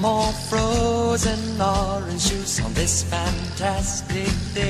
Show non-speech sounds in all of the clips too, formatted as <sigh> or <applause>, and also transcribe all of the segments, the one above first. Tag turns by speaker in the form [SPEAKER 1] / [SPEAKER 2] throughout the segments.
[SPEAKER 1] More frozen orange juice on this fantastic day.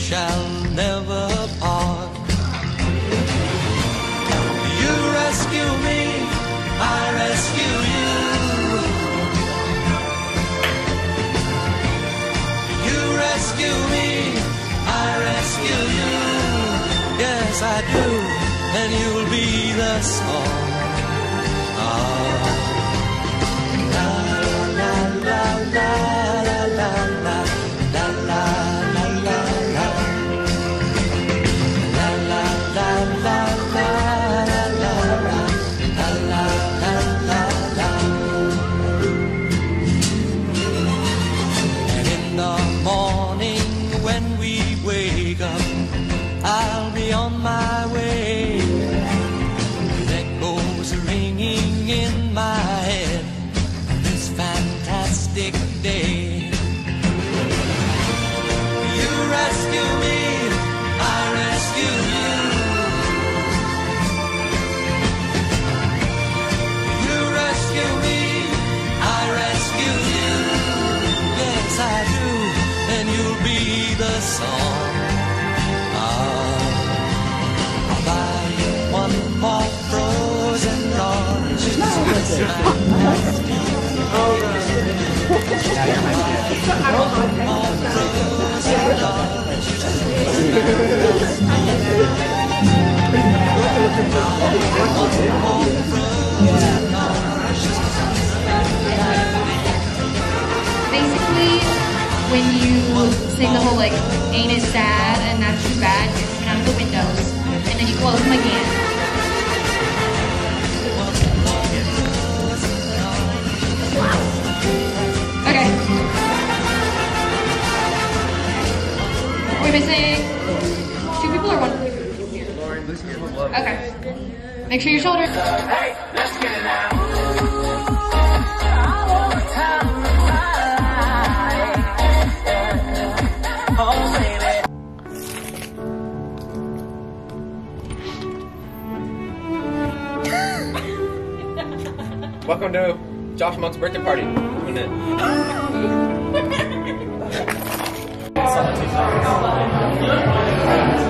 [SPEAKER 1] Shall never fantastic day. You rescue me, I rescue you. You rescue me, I rescue you. Yes, I do, and you'll be the song. Ah, one more frozen orange. <laughs>
[SPEAKER 2] Basically, when you sing the whole like, ain't it sad and not too bad, you just count the windows and then you close them again. or one? Okay. Make sure your shoulders.
[SPEAKER 3] Hey, let's get it
[SPEAKER 4] now. Welcome to Josh Monk's birthday party. <laughs>